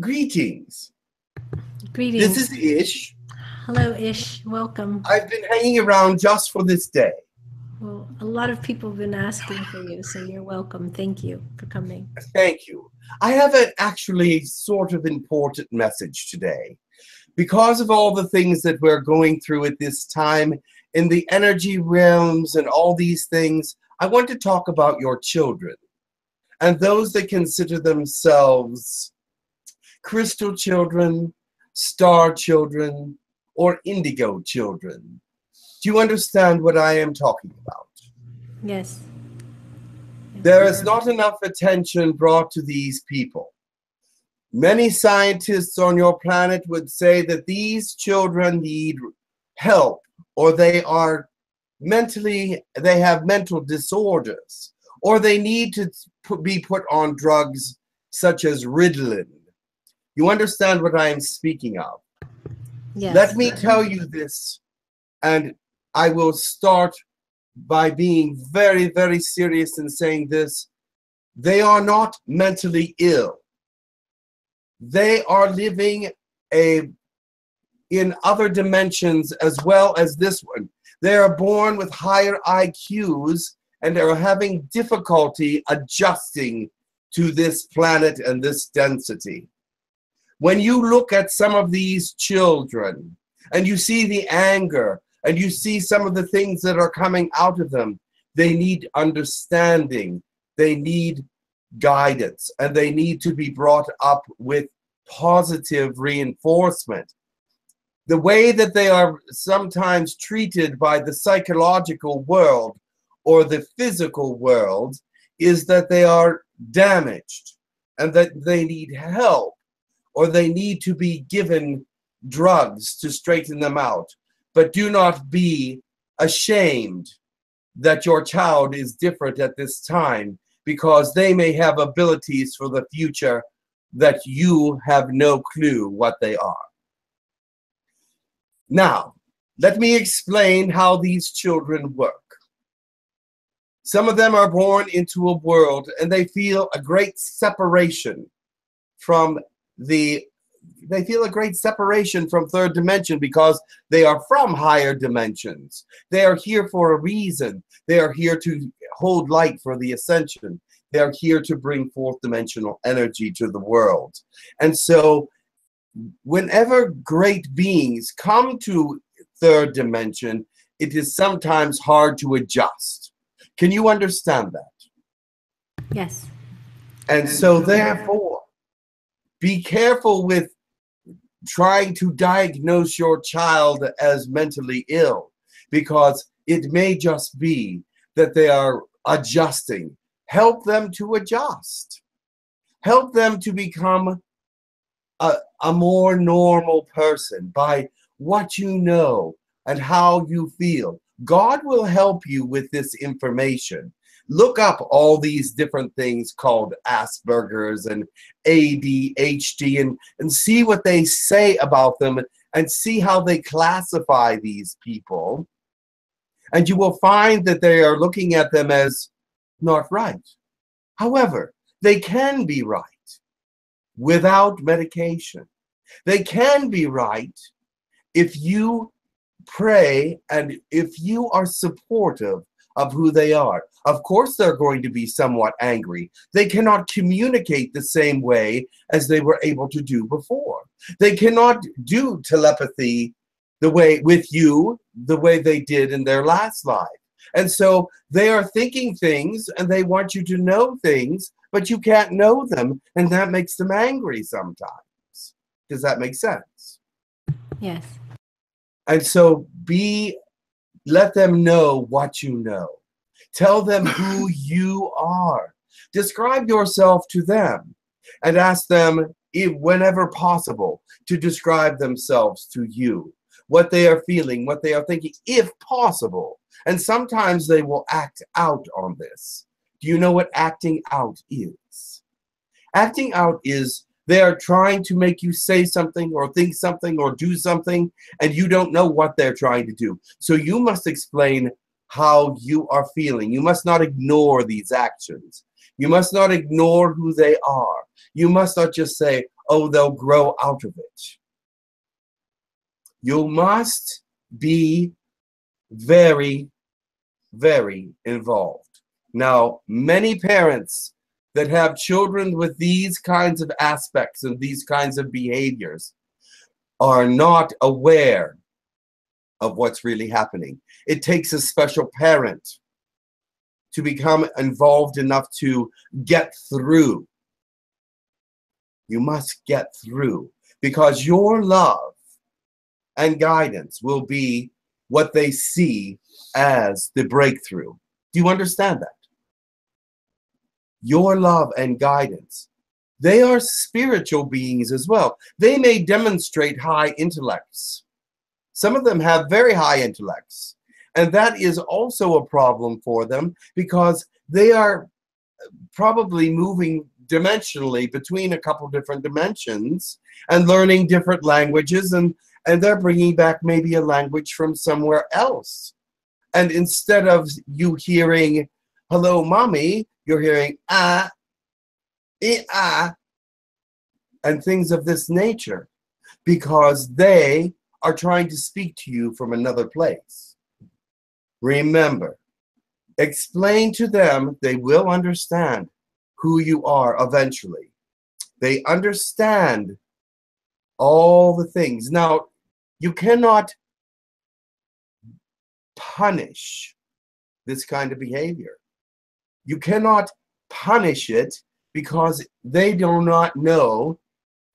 Greetings. Greetings. This is Ish. Hello, Ish. Welcome. I've been hanging around just for this day. Well, a lot of people have been asking for you, so you're welcome. Thank you for coming. Thank you. I have an actually sort of important message today. Because of all the things that we're going through at this time in the energy realms and all these things, I want to talk about your children and those that consider themselves crystal children, star children, or indigo children. Do you understand what I am talking about? Yes. There is not enough attention brought to these people. Many scientists on your planet would say that these children need help or they are mentally, they have mental disorders or they need to be put on drugs such as Ritalin. You understand what I am speaking of? Yes. Let me tell you this, and I will start by being very, very serious in saying this. They are not mentally ill. They are living a in other dimensions as well as this one. They are born with higher IQs and they are having difficulty adjusting to this planet and this density. When you look at some of these children and you see the anger and you see some of the things that are coming out of them, they need understanding, they need guidance, and they need to be brought up with positive reinforcement. The way that they are sometimes treated by the psychological world or the physical world is that they are damaged and that they need help or they need to be given drugs to straighten them out. But do not be ashamed that your child is different at this time because they may have abilities for the future that you have no clue what they are. Now, let me explain how these children work. Some of them are born into a world and they feel a great separation from the they feel a great separation from third dimension because they are from higher dimensions. They are here for a reason. They are here to hold light for the ascension. They are here to bring fourth dimensional energy to the world. And so, whenever great beings come to third dimension, it is sometimes hard to adjust. Can you understand that? Yes. And so, therefore, be careful with trying to diagnose your child as mentally ill because it may just be that they are adjusting. Help them to adjust. Help them to become a, a more normal person by what you know and how you feel. God will help you with this information look up all these different things called Asperger's and ADHD and, and see what they say about them and see how they classify these people. And you will find that they are looking at them as not right. However, they can be right without medication. They can be right if you pray and if you are supportive of who they are. Of course, they're going to be somewhat angry. They cannot communicate the same way as they were able to do before. They cannot do telepathy the way with you the way they did in their last life. And so they are thinking things and they want you to know things, but you can't know them, and that makes them angry sometimes. Does that make sense? Yes. And so be let them know what you know. Tell them who you are. Describe yourself to them and ask them, whenever possible, to describe themselves to you, what they are feeling, what they are thinking, if possible. And sometimes they will act out on this. Do you know what acting out is? Acting out is they are trying to make you say something or think something or do something, and you don't know what they're trying to do. So you must explain how you are feeling. You must not ignore these actions. You must not ignore who they are. You must not just say, oh, they'll grow out of it. You must be very, very involved. Now, many parents that have children with these kinds of aspects and these kinds of behaviors are not aware of what's really happening. It takes a special parent to become involved enough to get through. You must get through because your love and guidance will be what they see as the breakthrough. Do you understand that? Your love and guidance. They are spiritual beings as well. They may demonstrate high intellects. Some of them have very high intellects. And that is also a problem for them because they are probably moving dimensionally between a couple different dimensions and learning different languages and and they're bringing back maybe a language from somewhere else and instead of you hearing hello mommy you're hearing ah eh, ah and things of this nature because they are trying to speak to you from another place Remember, explain to them, they will understand who you are eventually. They understand all the things. Now, you cannot punish this kind of behavior. You cannot punish it because they do not know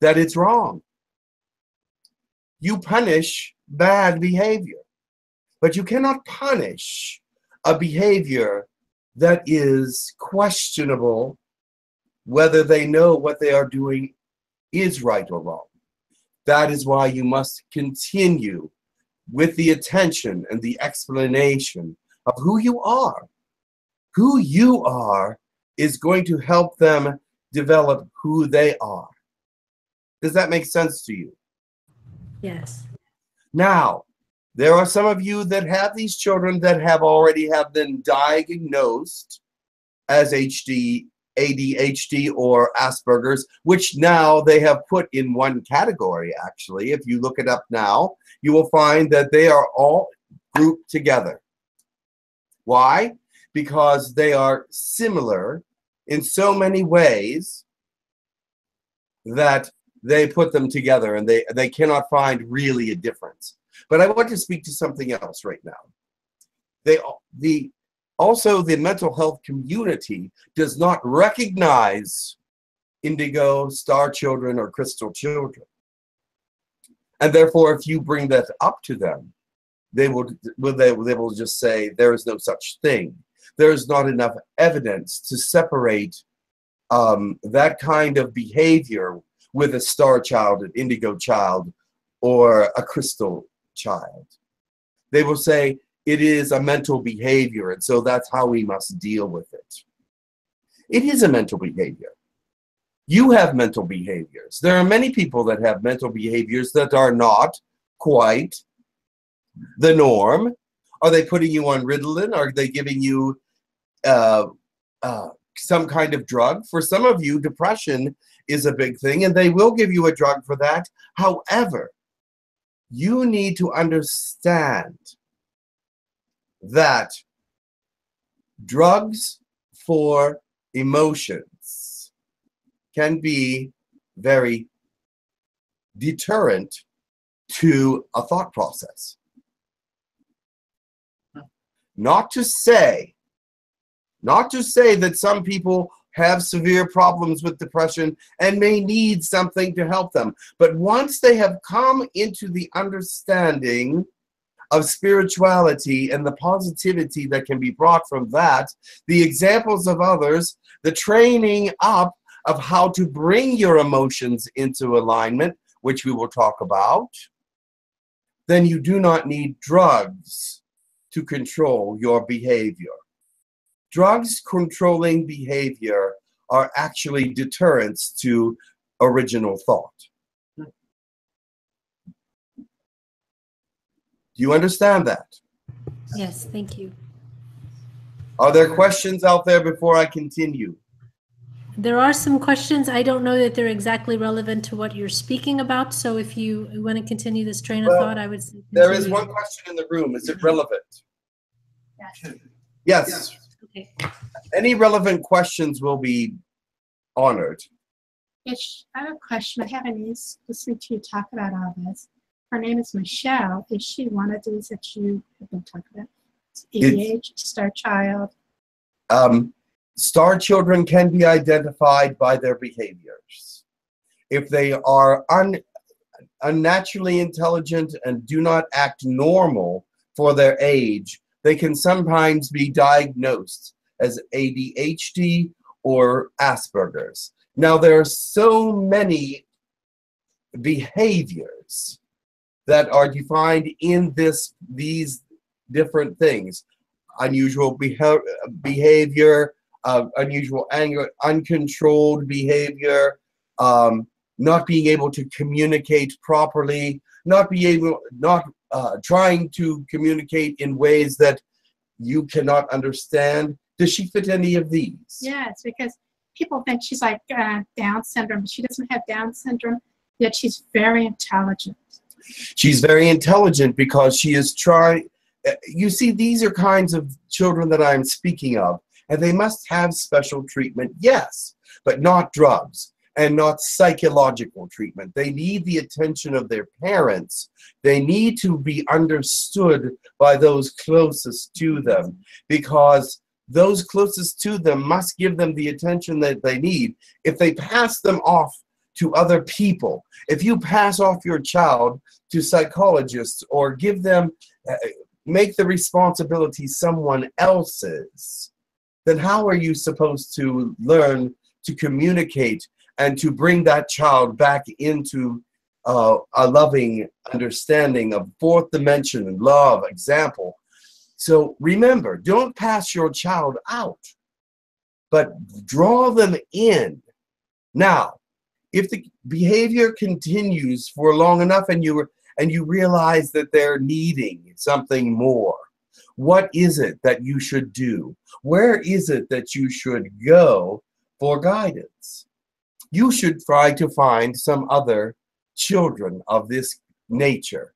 that it's wrong. You punish bad behavior. But you cannot punish a behavior that is questionable whether they know what they are doing is right or wrong. That is why you must continue with the attention and the explanation of who you are. Who you are is going to help them develop who they are. Does that make sense to you? Yes. Now, there are some of you that have these children that have already have been diagnosed as HD, ADHD or Asperger's, which now they have put in one category, actually. If you look it up now, you will find that they are all grouped together. Why? Because they are similar in so many ways that they put them together and they, they cannot find really a difference. But I want to speak to something else right now. They the also the mental health community does not recognize indigo, star children, or crystal children. And therefore, if you bring that up to them, they will, will they, they will just say there is no such thing. There is not enough evidence to separate um, that kind of behavior with a star child, an indigo child, or a crystal child. They will say it is a mental behavior, and so that's how we must deal with it. It is a mental behavior. You have mental behaviors. There are many people that have mental behaviors that are not quite the norm. Are they putting you on Ritalin? Are they giving you uh, uh, some kind of drug? For some of you, depression is a big thing, and they will give you a drug for that. However, you need to understand that drugs for emotions can be very deterrent to a thought process. Not to say, not to say that some people have severe problems with depression and may need something to help them. But once they have come into the understanding of spirituality and the positivity that can be brought from that, the examples of others, the training up of how to bring your emotions into alignment, which we will talk about, then you do not need drugs to control your behavior drugs controlling behavior are actually deterrents to original thought. Do you understand that? Yes, thank you. Are there questions out there before I continue? there are some questions. I don't know that they're exactly relevant to what you're speaking about. So if you want to continue this train of Well, thought, I would. say There is one question in the room. Is it relevant? Yes. Yes. Okay. Any relevant questions will be honored. Yes, I have a question. I haven't used, listened to you talk about all this. Her name is Michelle. Is she one of these that you have been talking about? EDH, Star Child. Um, star children can be identified by their behaviors. If they are un, unnaturally intelligent and do not act normal for their age, they can sometimes be diagnosed as ADHD or Asperger's. Now, there are so many behaviors that are defined in this these different things unusual beha- behavior uh, unusual anger uncontrolled behavior um, not being able to communicate properly not be able not uh, trying to communicate in ways that you cannot understand does she fit any of these Yes, because people think she's like uh, Down syndrome, she doesn't have Down syndrome, yet she's very intelligent. She's very intelligent because she is trying. uh, You see, these are kinds of children that I'm speaking of, and they must have special treatment, yes, but not drugs and not psychological treatment. They need the attention of their parents. They need to be understood by those closest to them because those closest to them must give them the attention that they need. If they pass them off to other people, if you pass off your child to psychologists or give them uh, make the responsibility someone else's then how are you supposed to learn to communicate and to bring that child back into uh, a loving understanding of fourth dimension love example. So remember don't pass your child out but draw them in. Now if the behavior continues for long enough and you and you realize that they're needing something more what is it that you should do? Where is it that you should go for guidance you should try to find some other children of this nature.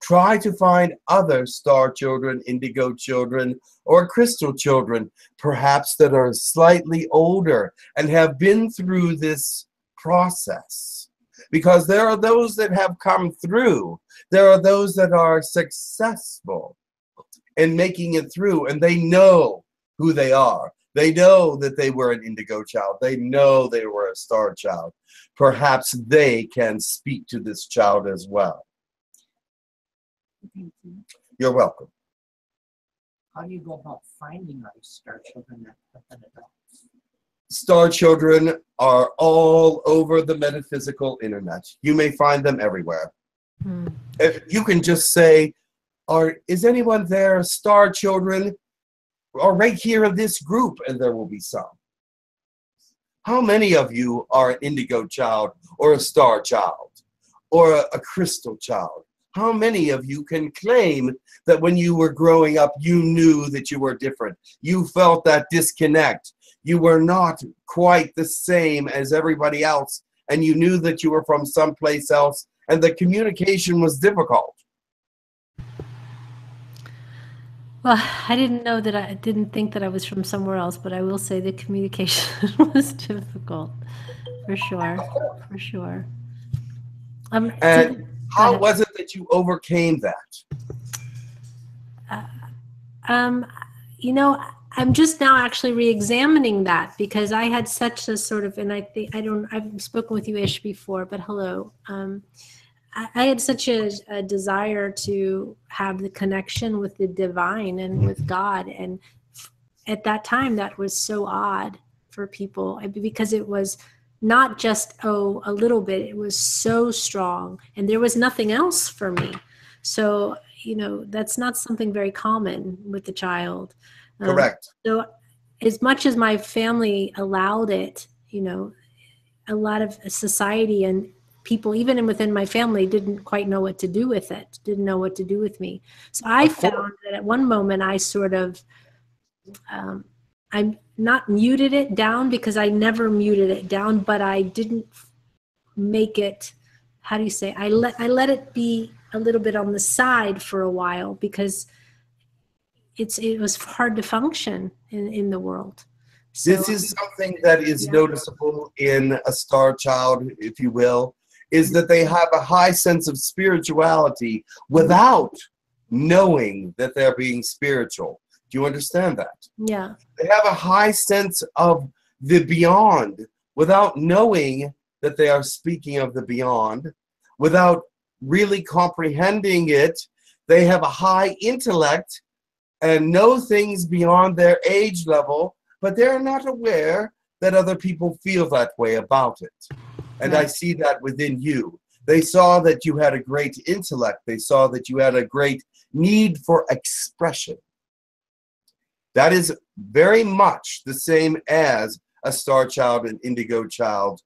Try to find other star children indigo children or crystal children perhaps that are slightly older and have been through this process. Because there are those that have come through. There are those that are successful in making it through and they know who they are they know that they were an indigo child. They know they were a star child. Perhaps they can speak to this child as well. Thank you. you're welcome. How do you go about finding those star children that have been adults? star children are all over the metaphysical internet. You may find them everywhere. Hmm. if you can just say are is anyone there star children or right here in this group and there will be some. How many of you are an indigo child or a star child or a, crystal child? How many of you can claim that when you were growing up you knew that you were different? You felt that disconnect. You were not quite the same as everybody else and you knew that you were from someplace else and the communication was difficult Well, I didn't know that I didn't think that I was from somewhere else, but I will say the communication was difficult, for sure, for sure. Um, And how was it that you overcame that Um, you know, I'm just now actually re-examining that because I had such a sort of, and I think I don't, I've spoken with you Ish before, but hello. Um, I, I had such a, a desire to have the connection with the divine and with God, and f- at that time that was so odd for people because it was not just oh a little bit; it was so strong, and there was nothing else for me. So you know that's not something very common with the child. Um, correct so as much as my family allowed it, you know, a lot of society and people, even within my family, didn't quite know what to do with it, didn't know what to do with me. So I found that at one moment I sort of, um, I'm not muted it down because I never muted it down, but I didn't make it. How do you say? I let I let it be a little bit on the side for a while because it's it was hard to function in in the world. So, this is something that is Yeah. noticeable in a star child, if you will, is that they have a high sense of spirituality without knowing that they're being spiritual. Do you understand that? yeah, They have a high sense of the beyond without knowing that they are speaking of the beyond, without really comprehending it. They have a high intellect and know things beyond their age level, but they're not aware that other people feel that way about it. And I see that within you. They saw that you had a great intellect, they saw that you had a great need for expression. That is very much the same as a star child, an indigo child,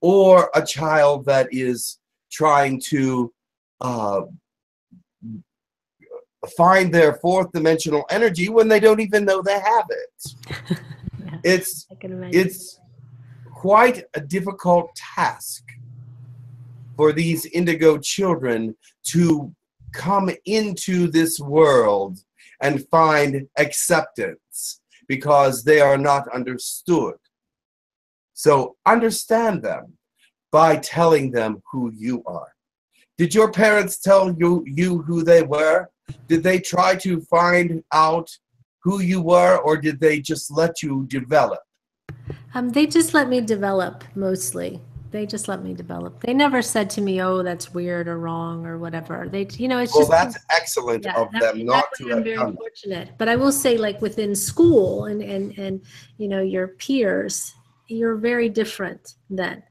or a child that is trying to uh, find their fourth dimensional energy when they don't even know they have it. Yeah. It's I can imagine. it's quite a difficult task for these indigo children to come into this world and find acceptance because they are not understood. So understand them by telling them who you are. Did your parents tell you, you who they were? Did they try to find out who you were or did they just let you develop? Um, they just let me develop mostly. They just let me develop. They never said to me, "Oh, that's weird or wrong or whatever." They, you know, it's Well, just that's excellent yeah, of that- them not to I'm have very done fortunate. But I will say, like within school and and and you know your peers, you're very different then.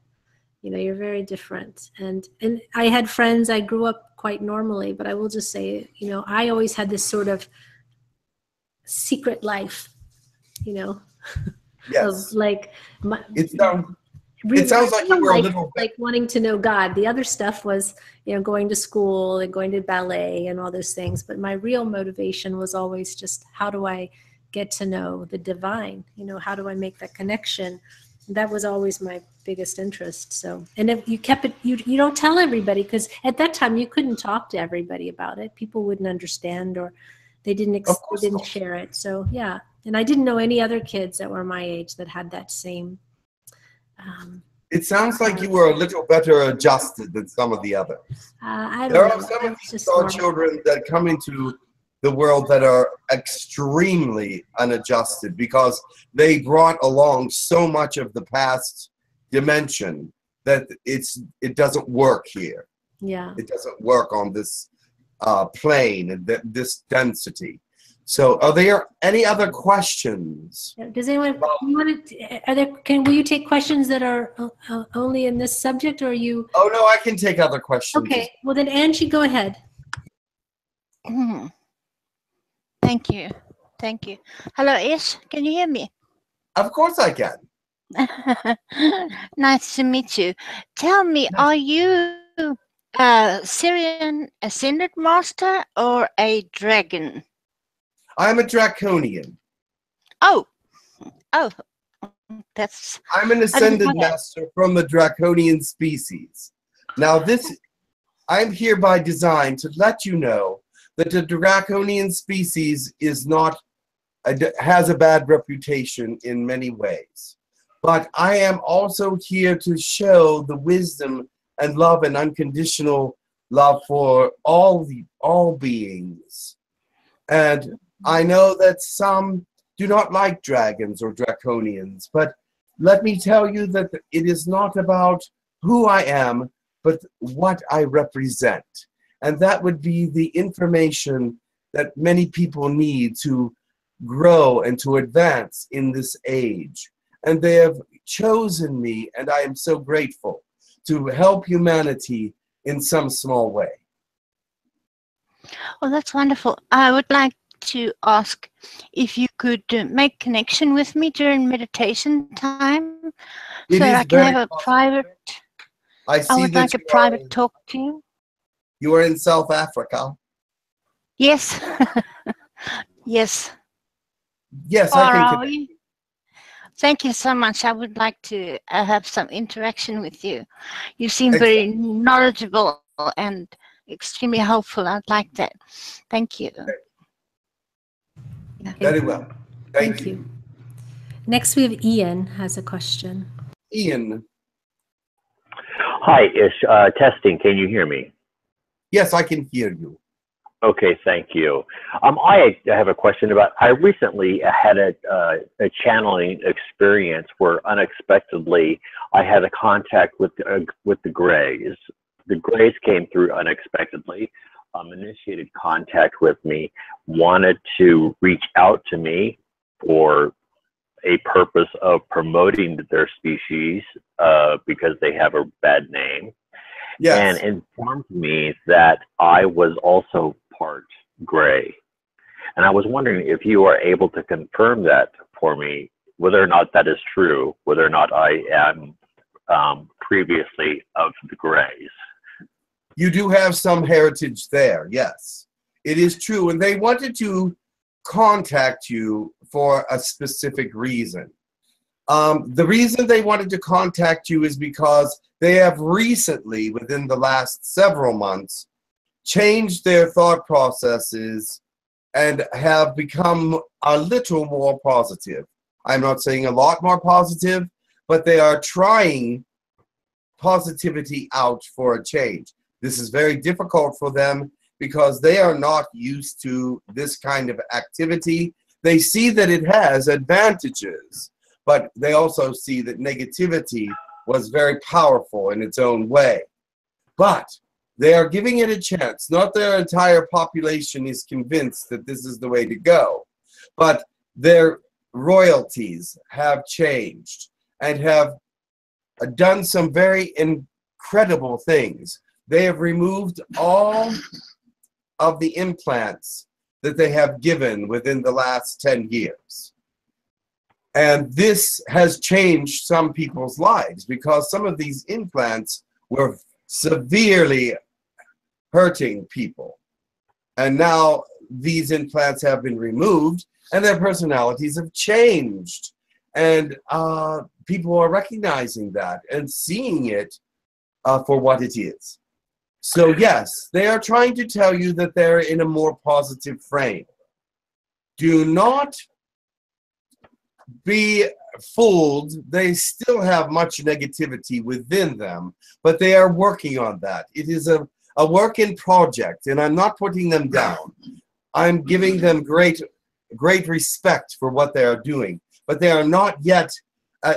You know, you're very different. And and I had friends. I grew up quite normally, but I will just say, you know, I always had this sort of secret life. You know, Yes. of like my, It sounds Really, sounds like you were a little like wanting to know God. The other stuff was, you know, going to school and going to ballet and all those things. But my real motivation was always just how do I get to know the divine? You know, how do I make that connection? That was always my biggest interest. So, and if you kept it, you you don't tell everybody because at that time you couldn't talk to everybody about it. People wouldn't understand or they didn't ex- they didn't share it. So yeah, and I didn't know any other kids that were my age that had that same. Um, it sounds like you were a little better adjusted than some of the others. Uh, I don't There know. are some of these normal. children that come into the world that are extremely unadjusted because they brought along so much of the past dimension that it's it doesn't work here. Yeah. It doesn't work on this uh, plane and th- this density. So, are there any other questions? Does anyone, Well- you want to, are there, can, will you take questions that are uh, uh, only in this subject or are you? Oh no, I can take other questions. Okay, well then Angie, go ahead. Mhm. Thank you. Thank you. Hello, Ish. Can you hear me? Of course I can. nice to meet you. Tell me, Nice. are you a Sirian Ascended Master or a dragon? I'm a draconian. Oh, oh, that's I'm an ascended master from the draconian species. Now, this I'm here by design to let you know that the draconian species is not a- has a bad reputation in many ways. But I am also here to show the wisdom and love and unconditional love for all the all beings. And I know that some do not like dragons or draconians, but let me tell you that it is not about who I am, but what I represent. And that would be the information that many people need to grow and to advance in this age. And they have chosen me, and I am so grateful to help humanity in some small way. well, that's wonderful. I would like to ask if you could uh, make connection with me during meditation time It so I can have a possible. private. I see I would like a private in- talk to you. You are in South Africa. Yes. yes. Yes, Or I can. Are connect. we? Thank you so much. I would like to uh, have some interaction with you. You seem Excellent. very knowledgeable and extremely helpful. I'd like that. Thank you. Very well. Thank, Thank you. Next, we have Ian has a question. Ian. Hi, Ish. Uh, testing. Can you hear me? Yes, I can hear you. Okay, thank you. Um, I have a question about. I recently had a, uh, a channeling experience where unexpectedly I had a contact with uh, with the Greys. The Greys came through unexpectedly, um, initiated contact with me, wanted to reach out to me for a purpose of promoting their species uh, because they have a bad name Yes. and informed me that I was also part gray. And I was wondering if you are able to confirm that for me, whether or not that is true, whether or not I am um, previously of the grays. you do have some heritage there. Yes, it is true. And they wanted to contact you for a specific reason. Um, the reason they wanted to contact you is because they have recently, within the last several months, changed their thought processes and have become a little more positive. I'm not saying a lot more positive, but they are trying positivity out for a change. This is very difficult for them because they are not used to this kind of activity. They see that it has advantages, but they also see that negativity was very powerful in its own way. But they are giving it a chance. Not their entire population is convinced that this is the way to go, but their royalties have changed and have done some very incredible things. They have removed all of the implants that they have given within the last 10 years. And this has changed some people's lives because some of these implants were severely hurting people. And now these implants have been removed and their personalities have changed. And uh, people are recognizing that and seeing it uh, for what it is. So, yes, they are trying to tell you that they're in a more positive frame. Do not be fooled. They still have much negativity within them, but they are working on that. It is a, a work in project, and I'm not putting them down. I'm giving them great, great respect for what they are doing, but they are not yet. Uh,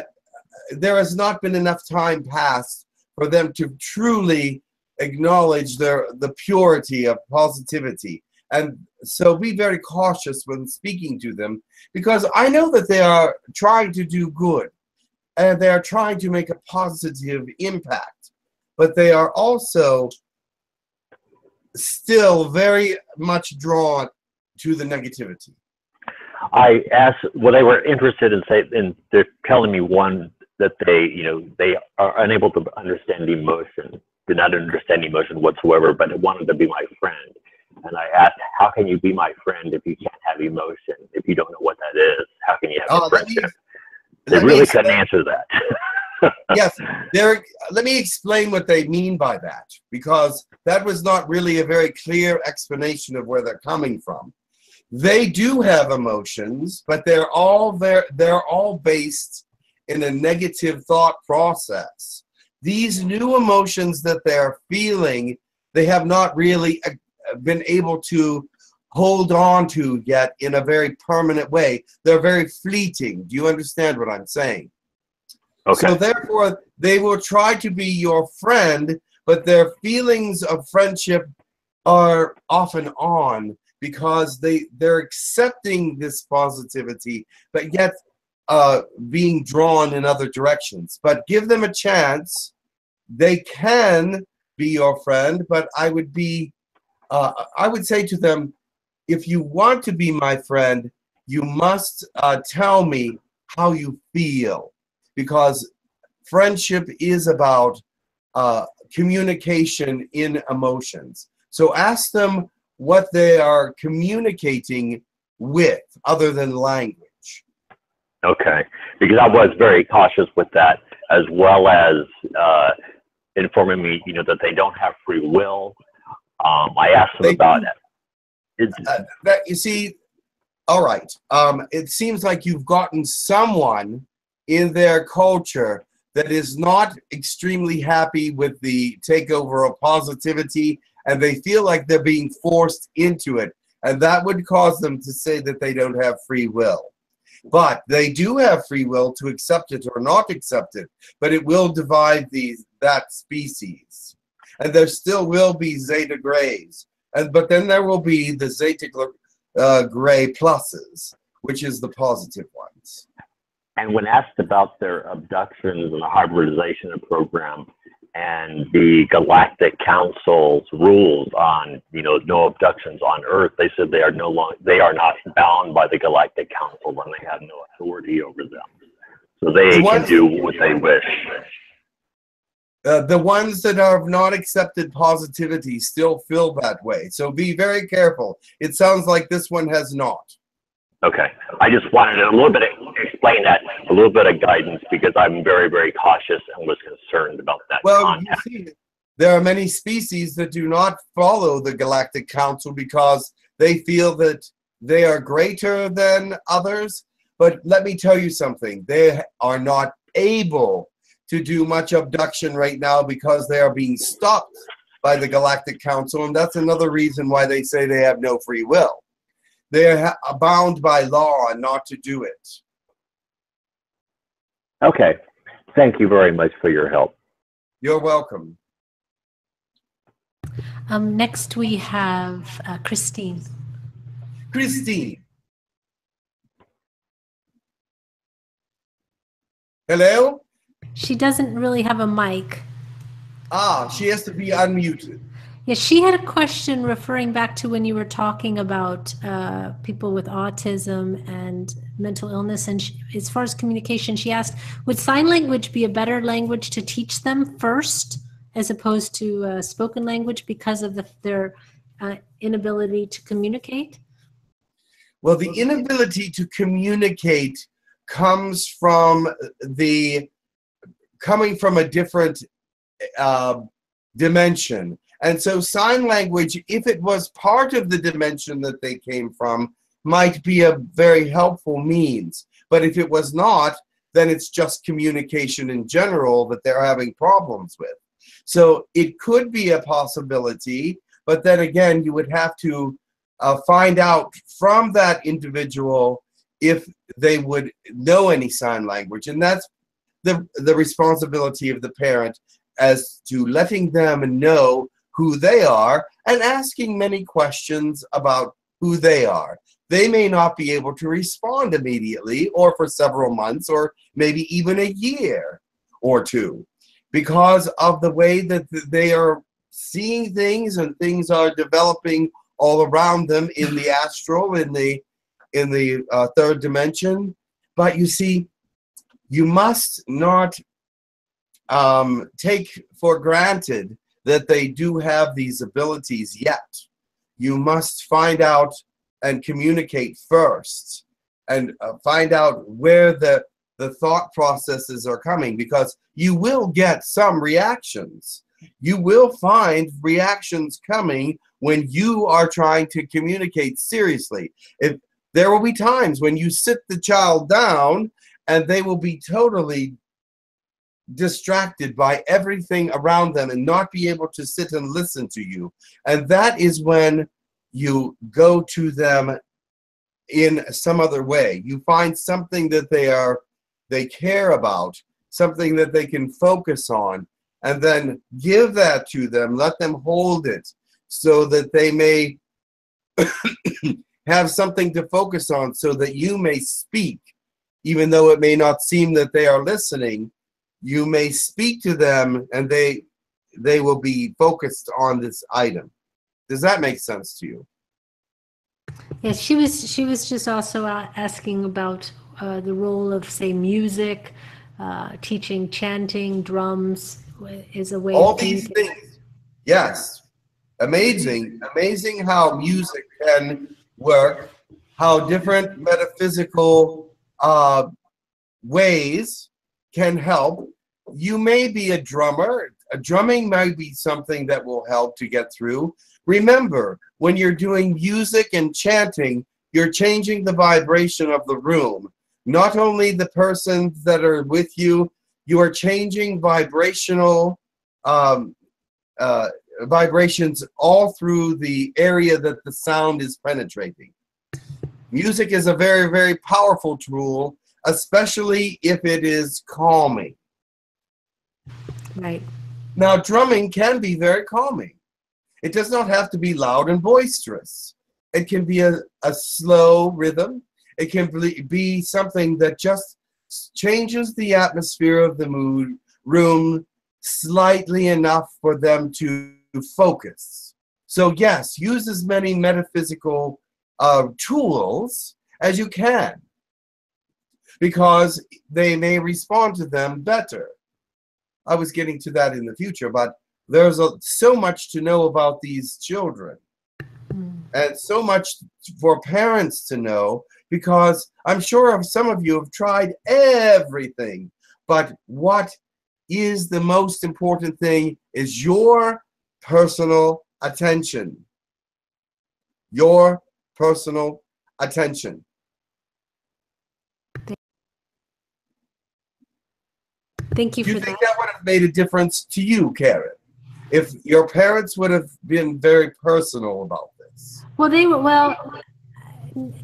there has not been enough time passed for them to truly acknowledge their the purity of positivity and so be very cautious when speaking to them because i know that they are trying to do good and they are trying to make a positive impact but they are also still very much drawn to the negativity I asked, well, they were interested in say, and they're telling me one that they, you know, they are unable to understand emotion, did not understand emotion whatsoever, but wanted to be my friend. And I asked, how can you be my friend if you can't have emotion? If you don't know what that is, how can you have Oh, a friendship? They really couldn't answer that. yes, Derek, let me explain what they mean by that because that was not really a very clear explanation of where they're coming from. They do have emotions, but they're all they're, they're all based in a negative thought process. These new emotions that they're feeling, they have not really uh, been able to hold on to yet in a very permanent way. They're very fleeting. Do you understand what I'm saying? Okay. So therefore, they will try to be your friend, but their feelings of friendship are off and on because they they're accepting this positivity, but yet uh, being drawn in other directions. But give them a chance; they can be your friend. But I would be, uh, I would say to them, if you want to be my friend, you must uh, tell me how you feel because friendship is about uh, communication in emotions. So ask them what they are communicating with other than language. Okay, because I was very cautious with that, as well as uh, informing me, you know, that they don't have free will. Um, I asked them They about it. Uh, that you see, all right. Um, it seems like you've gotten someone in their culture that is not extremely happy with the takeover of positivity, and they feel like they're being forced into it, and that would cause them to say that they don't have free will. But they do have free will to accept it or not accept it, but it will divide these that species, and there still will be zeta grays, and but then there will be the zeta uh, gray pluses, which is the positive ones. And when asked about their abductions and the hybridization program and the Galactic Council's rules on, you know, no abductions on Earth, they said they are no longer, they are not bound by the Galactic Council and they have no authority over them. So they The can do what they wish. Uh, the ones that have not accepted positivity still feel that way. So be very careful. It sounds like this one has not. Okay, I just wanted a little bit of, explain that, a little bit of guidance because I'm very, very cautious and was concerned about that Well, contact. you see, there are many species that do not follow the Galactic Council because they feel that they are greater than others. But let me tell you something they are not able to do much abduction right now because they are being stopped by the Galactic Council. And that's another reason why they say they have no free will. They are bound by law not to do it. Okay, thank you very much for your help. You're welcome. Um, next, we have uh, Christine. Christine. Hello? She doesn't really have a mic. Ah, she has to be unmuted. Yeah, she had a question referring back to when you were talking about uh, people with autism and mental illness. And she, as far as communication, she asked, would sign language be a better language to teach them first as opposed to uh, spoken language because of the, their uh, inability to communicate? Well, the inability to communicate comes from the coming from a different uh, dimension. And so, sign language, if it was part of the dimension that they came from, might be a very helpful means. But if it was not, then it's just communication in general that they're having problems with. So, it could be a possibility, but then again, you would have to uh, find out from that individual if they would know any sign language. And that's the, the responsibility of the parent as to letting them know who they are and asking many questions about who they are. They may not be able to respond immediately or for several months or maybe even a year or two because of the way that they are seeing things and things are developing all around them in the astral in the in the uh, third dimension but you see you must not um, take for granted that they do have these abilities yet. You must find out and communicate first and uh, find out where the, the thought processes are coming because you will get some reactions. You will find reactions coming when you are trying to communicate seriously. If there will be times when you sit the child down and they will be totally distracted by everything around them and not be able to sit and listen to you. And that is when you go to them in some other way. You find something that they are they care about, something that they can focus on, and then give that to them, let them hold it so that they may have something to focus on so that you may speak even though it may not seem that they are listening you may speak to them and they they will be focused on this item does that make sense to you Yes, she was. She was just also uh, asking about uh, the role of, say, music, uh, teaching chanting, drums is a way. all these things yes amazing amazing how music can work how different metaphysical uh, ways can help. You may be a drummer. A drumming might be something that will help to get through. Remember, when you're doing music and chanting, you're changing the vibration of the room. Not only the persons that are with you, you are changing vibrational um, uh, vibrations all through the area that the sound is penetrating. Music is a very, very powerful tool, especially if it is calming. Right. Now, drumming can be very calming. It does not have to be loud and boisterous. It can be a, a slow rhythm. It can be- be something that just changes the atmosphere of the mood room slightly enough for them to focus. So, yes, use as many metaphysical uh, tools as you can because they may respond to them better. I was getting to that in the future, but there's a, so much to know about these children Mm. and so much for parents to know because I'm sure some of you have tried everything, but what is the most important thing is your personal attention. Your personal attention. Thank you Do you that. think that would have made a difference to you, Karen? If your parents would have been very personal about this. Well, they were, well,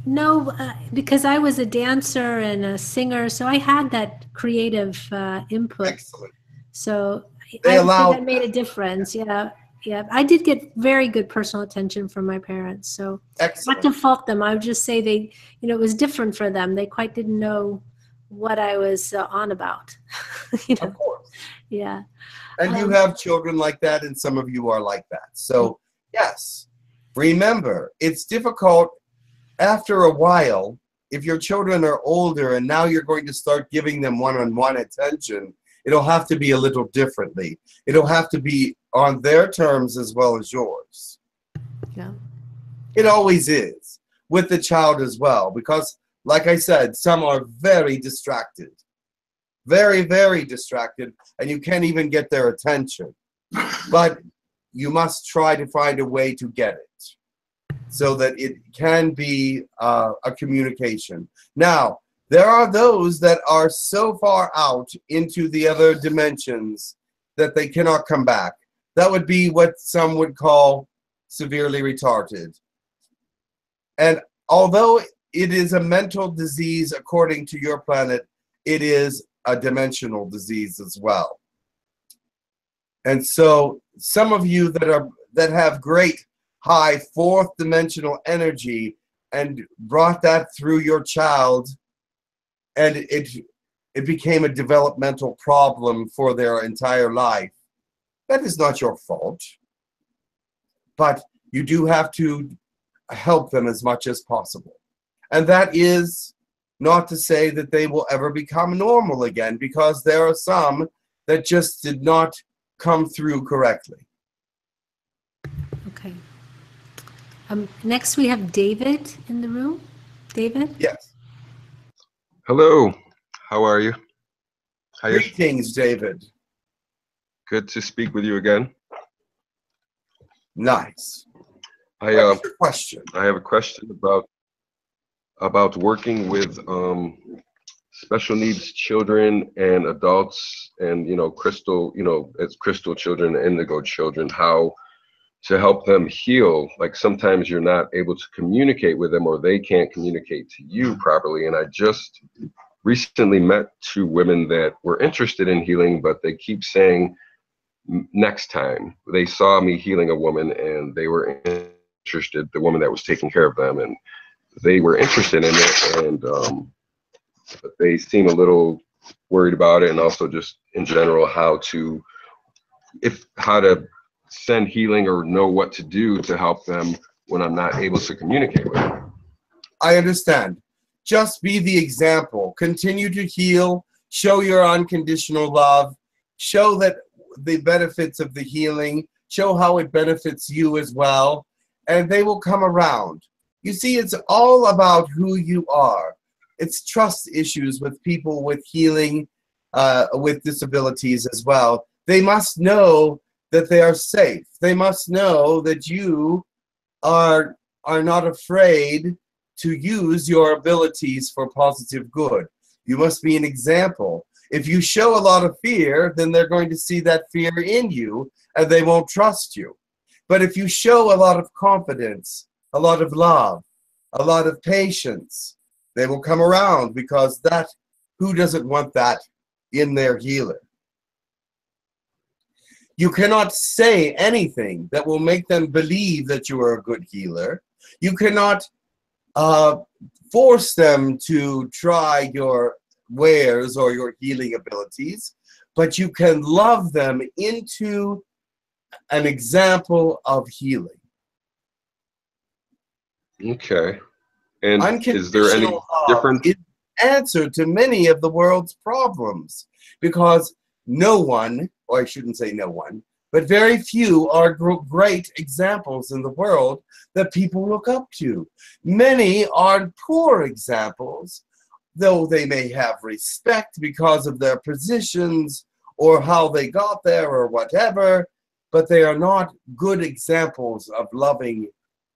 no, uh, because I was a dancer and a singer, so I had that creative uh, input. Excellent. So They I allowed that made a difference. Yeah. Yeah. I did get very good personal attention from my parents. So not Excellent. to fault them. I would just say they, you know, it was different for them. They quite didn't know what I was uh, on about. you know? Of course. Yeah. And you Um, have children like that, and some of you are like that. So, yes, remember, it's difficult after a while. If your children are older and now you're going to start giving them one on one attention, it'll have to be a little differently. It'll have to be on their terms as well as yours. Yeah. It always is with the child as well, because, like I said, some are very distracted. Very, very distracted, and you can't even get their attention. But you must try to find a way to get it so that it can be uh, a communication. Now, there are those that are so far out into the other dimensions that they cannot come back. That would be what some would call severely retarded. And although it is a mental disease according to your planet, it is a dimensional disease as well. And so some of you that are that have great high fourth dimensional energy and brought that through your child and it it became a developmental problem for their entire life. That is not your fault. But you do have to help them as much as possible. And that is not to say that they will ever become normal again, because there are some that just did not come through correctly. Okay. Um, next, we have David in the room. David? Yes. Hello, how are you? How you? Greetings, David. Good to speak with you again. Nice. I uh, What's your question? I have a question about about working with um, special needs children and adults, and you know, crystal, you know, as crystal children, and indigo children, how to help them heal. Like sometimes you're not able to communicate with them, or they can't communicate to you properly. And I just recently met two women that were interested in healing, but they keep saying next time. They saw me healing a woman, and they were interested. The woman that was taking care of them, and they were interested in it, and um, but they seem a little worried about it, and also just in general how to, if how to send healing or know what to do to help them when I'm not able to communicate with them. I understand. Just be the example. Continue to heal. Show your unconditional love. Show that the benefits of the healing. Show how it benefits you as well. And they will come around. You see, it's all about who you are. it's trust issues with people with healing, uh, with disabilities as well. They must know that they are safe. They must know that you are are not afraid to use your abilities for positive good. You must be an example. If you show a lot of fear, then they're going to see that fear in you and they won't trust you. But if you show a lot of confidence, a lot of love, a lot of patience, they will come around because that who doesn't want that in their healer? You cannot say anything that will make them believe that you are a good healer. You cannot uh, force them to try your wares or your healing abilities, but you can love them into an example of healing. Okay. And is there any difference? is answer to many of the world's problems because no one, or I shouldn't say no one, but very few are great examples in the world that people look up to. Many are poor examples, though they may have respect because of their positions or how they got there or whatever, but they are not good examples of loving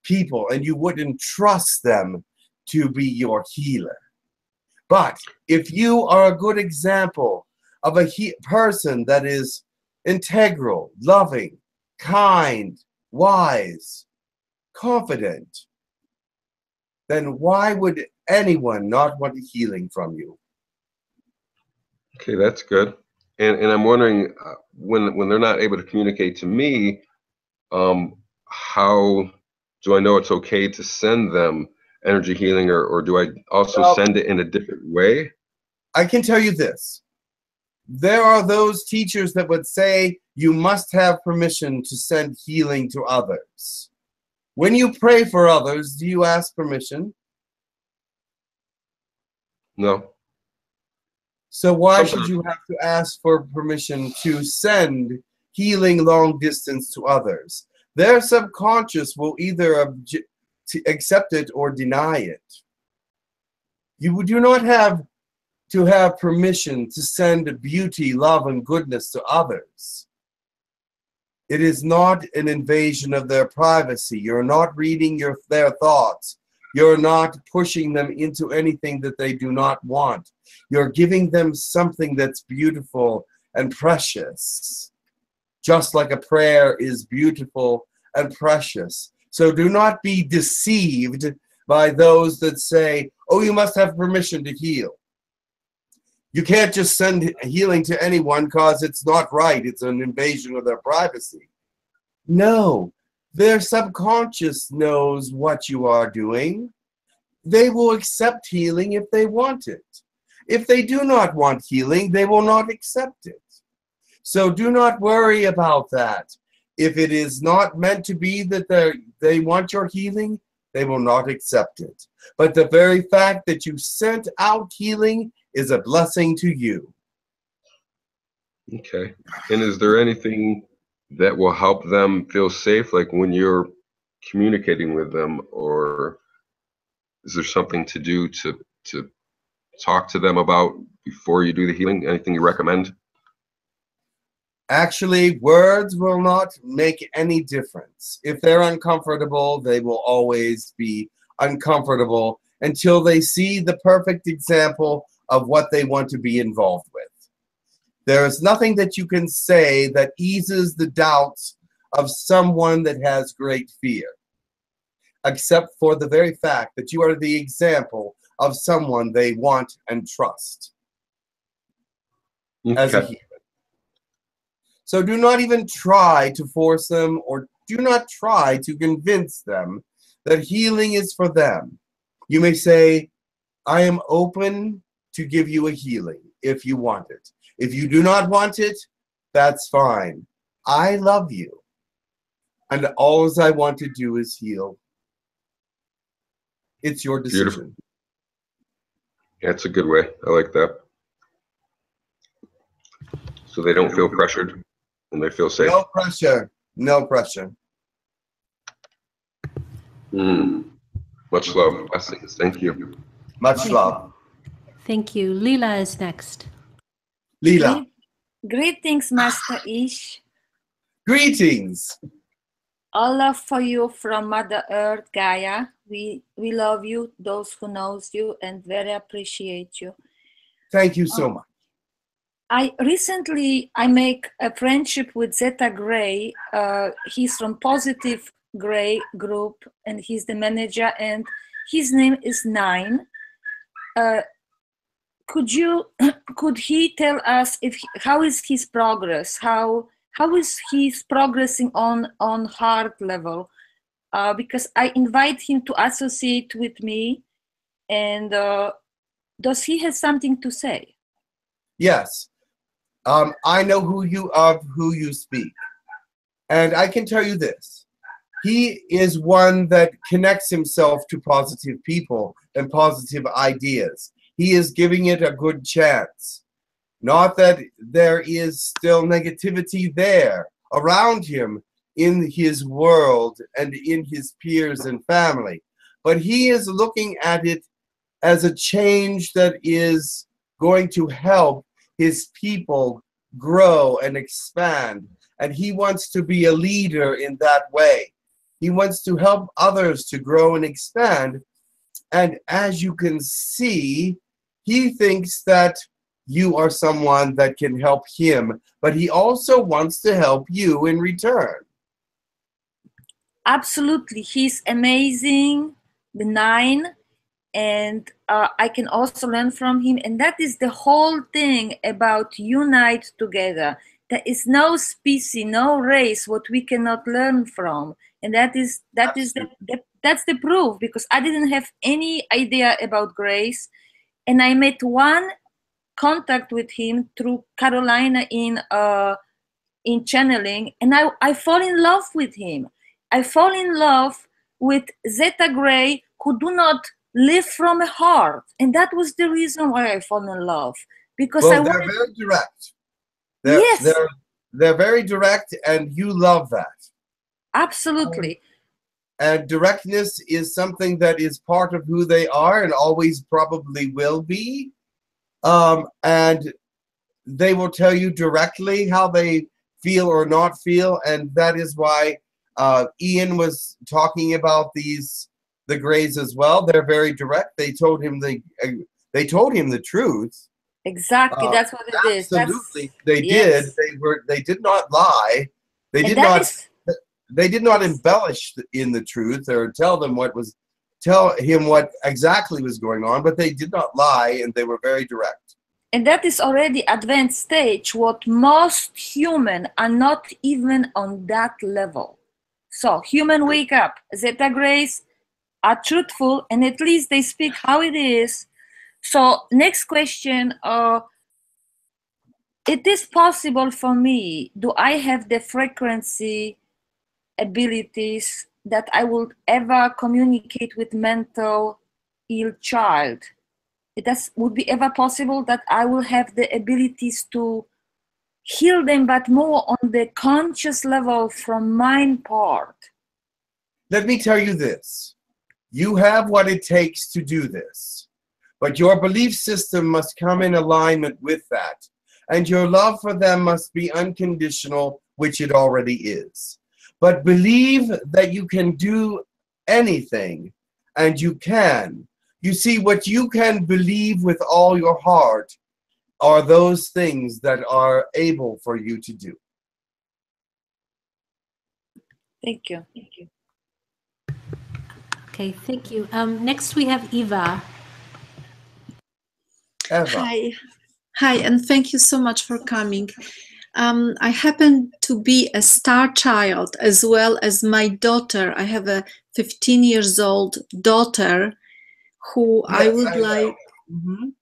people, and you wouldn't trust them to be your healer. But if you are a good example of a he- person that is integral, loving, kind, wise, confident, then why would anyone not want healing from you? Okay, that's good. And and I'm wondering uh, when when they're not able to communicate to me, um, how do I know it's okay to send them energy healing, or or do I also Well- send it in a different way? I can tell you this. There are those teachers that would say you must have permission to send healing to others. When you pray for others, do you ask permission? No. So why should you have to ask for permission to send healing long distance to others? Their subconscious will either obje- accept it or deny it. You do not have to have permission to send beauty, love, and goodness to others. It is not an invasion of their privacy. You're not reading your, their thoughts. You're not pushing them into anything that they do not want. You're giving them something that's beautiful and precious, just like a prayer is beautiful and precious. So do not be deceived by those that say, oh, you must have permission to heal. You can't just send healing to anyone because it's not right. It's an invasion of their privacy. No, their subconscious knows what you are doing. They will accept healing if they want it. If they do not want healing, they will not accept it. So do not worry about that. If it is not meant to be that they want your healing, they will not accept it. But the very fact that you sent out healing is a blessing to you. Okay. And is there anything that will help them feel safe, like when you're communicating with them, or is there something to do to to talk to them about before you do the healing? Anything you recommend? Actually, words will not make any difference. If they're uncomfortable, they will always be uncomfortable until they see the perfect example of what they want to be involved with. There is nothing that you can say that eases the doubts of someone that has great fear, except for the very fact that you are the example of someone they want and trust as a Okay. So do not even try to force them or do not try to convince them that healing is for them. You may say, I am open to give you a healing if you want it. If you do not want it, that's fine. I love you. And all I want to do is heal. It's your decision. Beautiful. That's a good way. I like that. So they don't feel pressured and they feel safe. No pressure. No pressure. Mm. Much love. Blessings. Thank you. Much love. Thank you. Lila is next. Leela, Greetings, Master Ish. greetings. All love for you from Mother Earth, Gaia. We we love you, those who knows you, and very appreciate you. Thank you so much. I recently I make a friendship with Zeta Gray. Uh, he's from Positive Gray Group, and he's the manager. And his name is Nine. Uh, could you could he tell us if how is his progress? How how is he progressing on on heart level? Uh, because I invite him to associate with me, and uh, does he have something to say? Yes. Um, I know who you of who you speak. And I can tell you this. He is one that connects himself to positive people and positive ideas. He is giving it a good chance. Not that there is still negativity there around him in his world and in his peers and family, but he is looking at it as a change that is going to help his people grow and expand. And he wants to be a leader in that way. He wants to help others to grow and expand. And as you can see, he thinks that you are someone that can help him, but he also wants to help you in return. absolutely he's amazing benign and uh, i can also learn from him. And that is the whole thing about unite together. There is no species no race what we cannot learn from. And that is that is the, the that's the proof because i didn't have any idea about Greys. And i met one contact with him through carolina in uh in channeling. And i i fall in love with him. I fall in love with Zeta Gray who do not live from a heart. And that was the reason why I fell in love. Because I Well, they're wanted, very direct. They're, Yes. they're, they're very direct, and you love that. absolutely. And directness is something that is part of who they are and always probably will be. Um, and they will tell you directly how they feel or not feel. And that is why uh, Ian was talking about these the Greys as well. They're very direct. They told him the uh, they told him the truth. Exactly. Uh, That's what it is. That's- Absolutely, they yes. did. They were. They did not lie. They and did not is- they did not embellish in the truth or tell them what was tell him what exactly was going on but they did not lie and they were very direct and that is already advanced stage what most human are not even on that level so human wake up zeta Greys are truthful and at least they speak how it is. So next question uh it is possible for me do i have the frequency abilities that i would ever communicate with mental ill child? It does would be ever possible that I will have the abilities to heal them, but more on the conscious level from mind part. let me tell you this you have what it takes to do this but your belief system must come in alignment with that and your love for them must be unconditional which it already is but believe that you can do anything and you can you see what you can believe with all your heart are those things that are able for you to do Thank you. Thank you. Okay, thank you. Um, next we have Eva. Eva. Hi. Hi, and thank you so much for coming. Um, I happen to be a star child as well as my daughter. I have a 15 years old daughter who I would I know. like Mhm.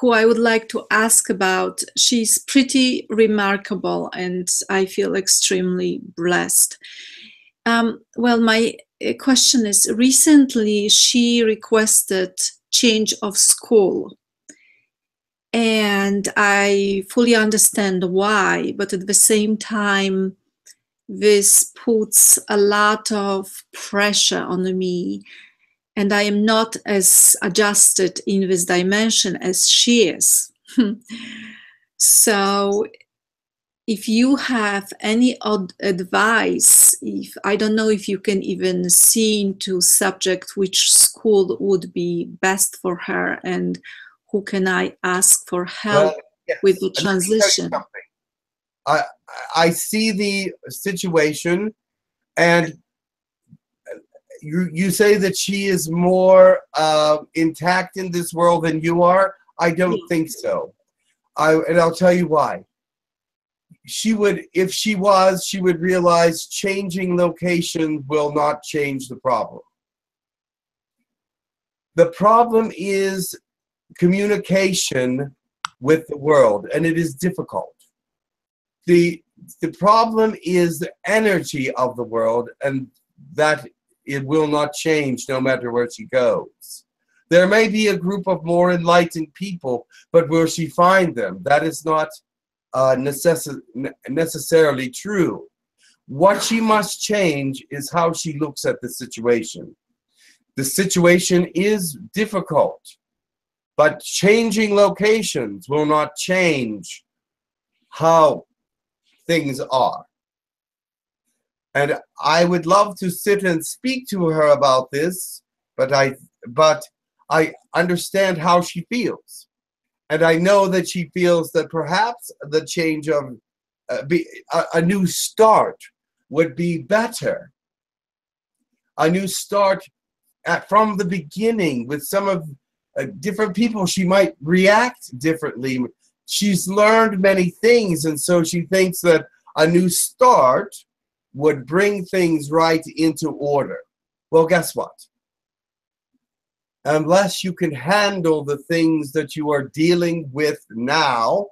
who I would like to ask about. She's pretty remarkable and I feel extremely blessed. Um, well, my question is recently she requested change of school. And I fully understand why, but at the same time, this puts a lot of pressure on me and I am not as adjusted in this dimension as she is. so if you have any odd advice if i don't know if you can even see into subject which school would be best for her and who can i ask for help Well, yes. with the And let me tell you transition. I I see the situation, and you you say that she is more uh, intact in this world than you are. I don't think so. I and I'll tell you why. She would, if she was, she would realize changing location will not change the problem. The problem is communication with the world, and it is difficult. The the problem is the energy of the world, and that it will not change no matter where she goes. There may be a group of more enlightened people, but will she find them? That is not uh, necess- necessarily true. What she must change is how she looks at the situation. The situation is difficult, but changing locations will not change how things are. And I would love to sit and speak to her about this, but I but I understand how she feels. And I know that she feels that perhaps the change of uh, be, a, a new start would be better. A new start at, from the beginning with some of uh, different people. She might react differently. She's learned many things, and so she thinks that a new start would bring things right into order. Well, guess what? Unless you can handle the things that you are dealing with now,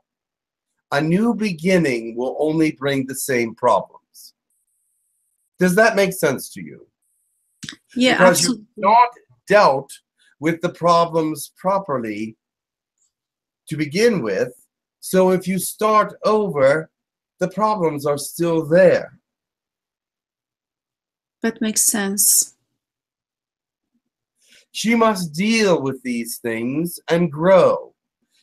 a new beginning will only bring the same problems. Does that make sense to you? yeah because absolutely you've not dealt with the problems properly to begin with. So if you start over, the problems are still there. that makes sense She must deal with these things and grow.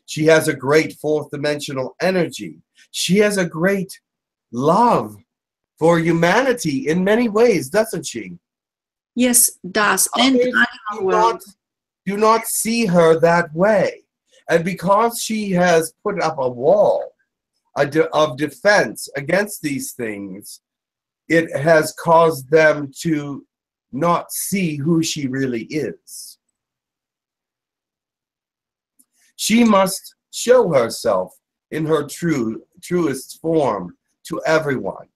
She has a great fourth dimensional energy. She has a great love for humanity in many ways, doesn't she? yes does and animal do not, do not see her that way. And because she has put up a wall of defense against these things, it has caused them to not see who she really is. She must show herself in her true truest form to everyone,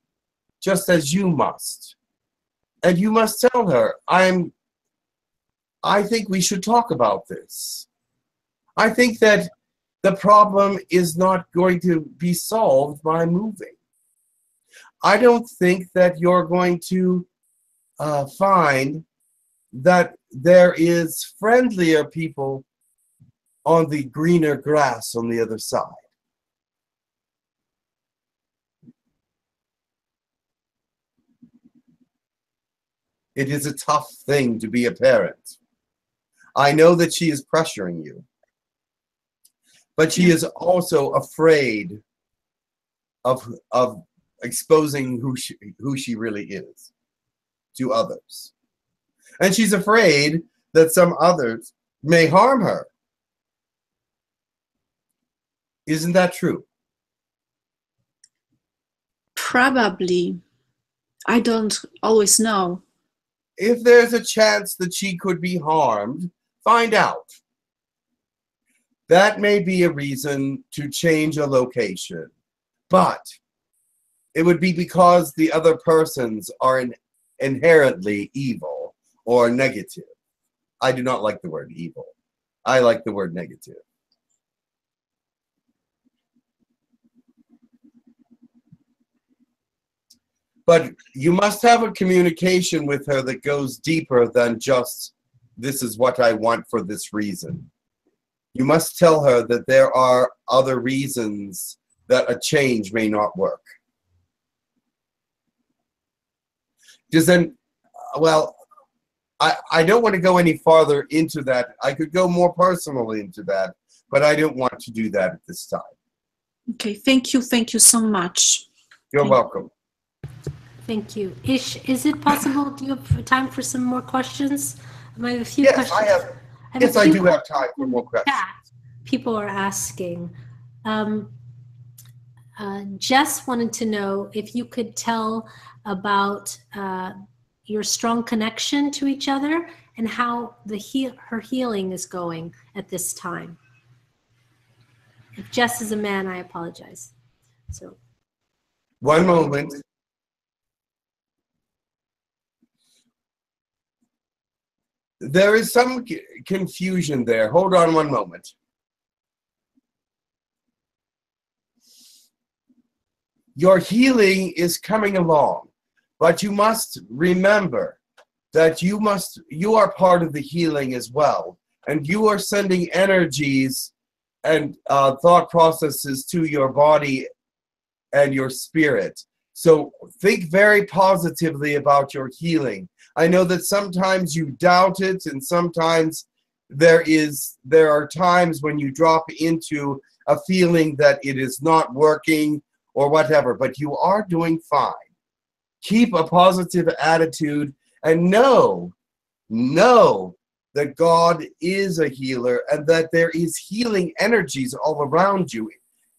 just as you must. And you must tell her, I'm I think we should talk about this. I think that the problem is not going to be solved by moving. I don't think that you're going to uh, find that there is friendlier people on the greener grass on the other side. It is a tough thing to be a parent. I know that she is pressuring you, but she is also afraid of of exposing who she who she really is to others, and she's afraid that some others may harm her. Isn't that true? probably i don't always know If there's a chance that she could be harmed, find out. That may be a reason to change a location, but it would be because the other persons are in, inherently evil or negative. I do not like the word evil. I like the word negative. But you must have a communication with her that goes deeper than just this is what I want for this reason. You must tell her that there are other reasons that a change may not work. Does then, well, I, I don't want to go any farther into that. I could go more personally into that, but I don't want to do that at this time. Okay, thank you, thank you so much. You're Thank- welcome. Thank you. Ish, is it possible, do you have time for some more questions? I have a few Yes, questions. I have. have Yes, a I few do have time for more questions. chat. People are asking. Um, uh, Jess wanted to know if you could tell about uh, your strong connection to each other and how the her healing is going at this time. If Jess is a man, I apologize. So One moment. There is some c- confusion there. Hold on one moment. Your healing is coming along, but you must remember that you must you are part of the healing as well, and you are sending energies and uh, thought processes to your body and your spirit. So think very positively about your healing. I know that sometimes you doubt it and sometimes there is there are times when you drop into a feeling that it is not working or whatever, but you are doing fine. Keep a positive attitude and know know that God is a healer and that there is healing energies all around you.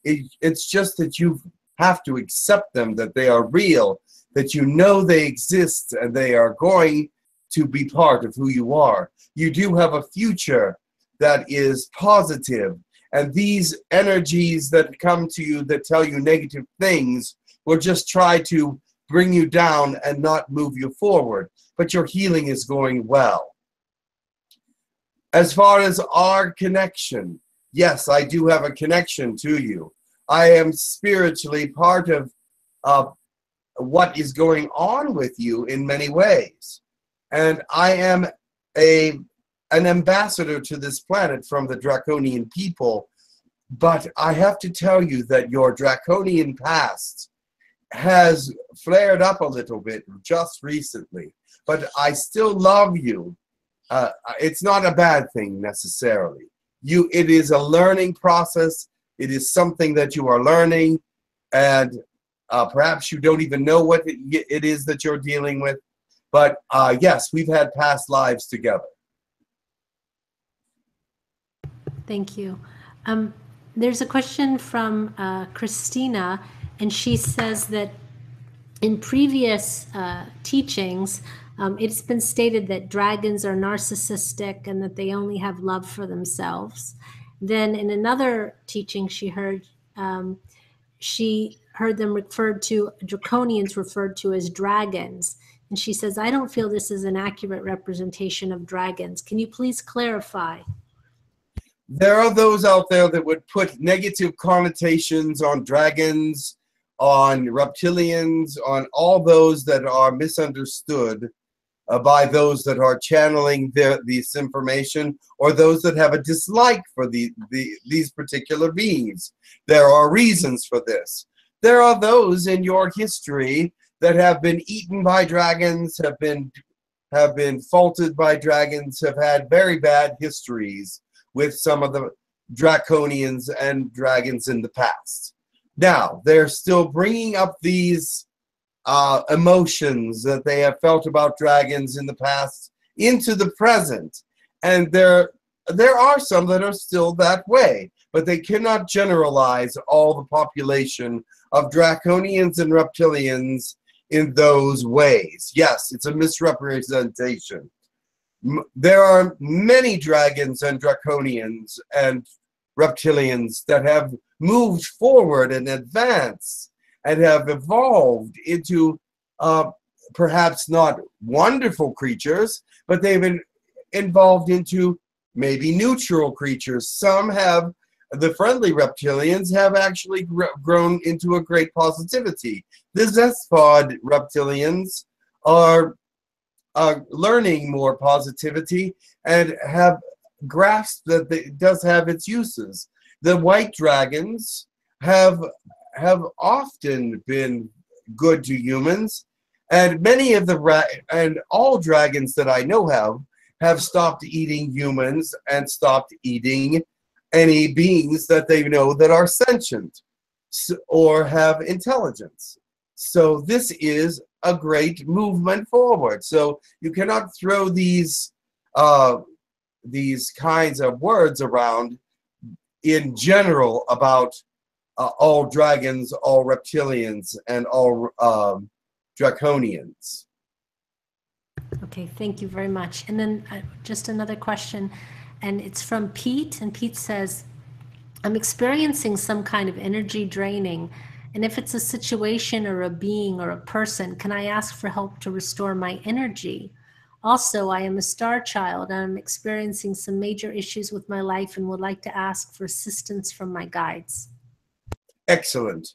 It, it's just that you have to accept them, that they are real, that you know they exist and they are going to be part of who you are. You do have a future that is positive, and these energies that come to you that tell you negative things will just try to bring you down and not move you forward. But your healing is going well. As far as our connection, yes, I do have a connection to you. I am spiritually part of uh, what is going on with you in many ways. And I am a an ambassador to this planet from the draconian people. But I have to tell you that your draconian past has flared up a little bit just recently. But I still love you. Uh, it's not a bad thing necessarily. You, it is a learning process. It is something that you are learning, and uh, perhaps you don't even know what it, it is that you're dealing with. But uh, yes, we've had past lives together. Thank you. Um, there's a question from uh, Christina, and she says that in previous uh, teachings, um, it's been stated that dragons are narcissistic and that they only have love for themselves. Then in another teaching she heard, um, she heard them referred to, draconians referred to as dragons. And she says, I don't feel this is an accurate representation of dragons. Can you please clarify? There are those out there that would put negative connotations on dragons, on reptilians, on all those that are misunderstood uh, by those that are channeling this information or those that have a dislike for the, the, these particular beings. There are reasons for this. There are those in your history that have been eaten by dragons, have been have been faulted by dragons, have had very bad histories with some of the draconians and dragons in the past. Now, they're still bringing up these uh, emotions that they have felt about dragons in the past into the present. And there, there are some that are still that way, but they cannot generalize all the population of draconians and reptilians in those ways. Yes, it's a misrepresentation. There are many dragons and draconians and reptilians that have moved forward and advanced and have evolved into uh, perhaps not wonderful creatures, but they've been involved into maybe neutral creatures. Some have, the friendly reptilians have actually gr- grown into a great positivity. The Zespod reptilians are uh, learning more positivity and have grasped that it does have its uses. The white dragons have have often been good to humans, And many of the and all dragons that I know have have stopped eating humans and stopped eating any beings that they know that are sentient or have intelligence. So this is a great movement forward. So you cannot throw these uh, these kinds of words around in general about uh, all dragons, all reptilians, and all um, draconians. Okay, thank you very much. And then uh, just another question, and it's from Pete. And Pete says, I'm experiencing some kind of energy draining. And if it's a situation or a being or a person, can I ask for help to restore my energy? Also, I am a star child I'm experiencing some major issues with my life and would like to ask for assistance from my guides. Excellent.